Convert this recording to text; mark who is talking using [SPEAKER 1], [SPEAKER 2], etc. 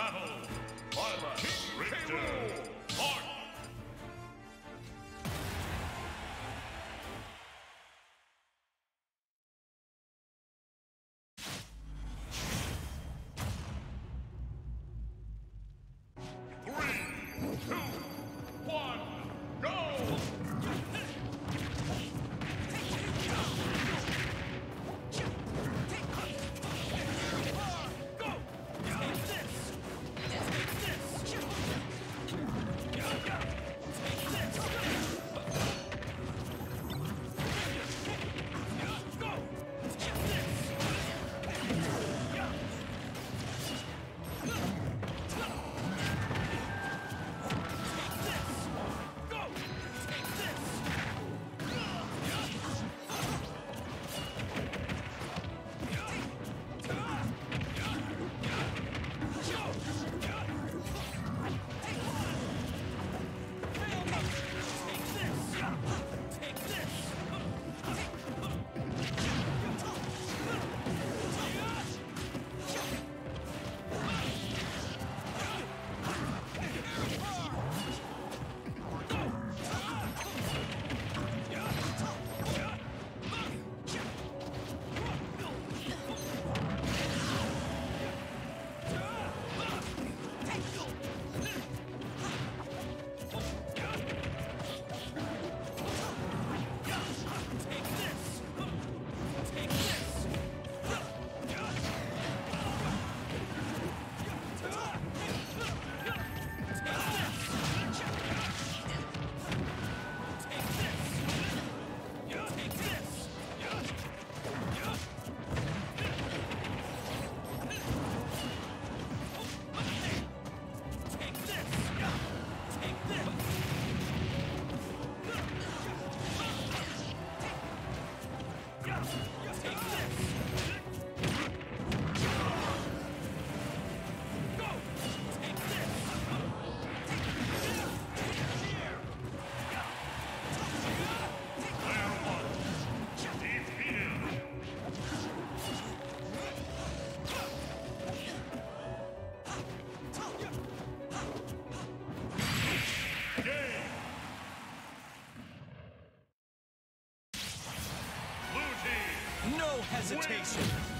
[SPEAKER 1] battle.
[SPEAKER 2] No hesitation.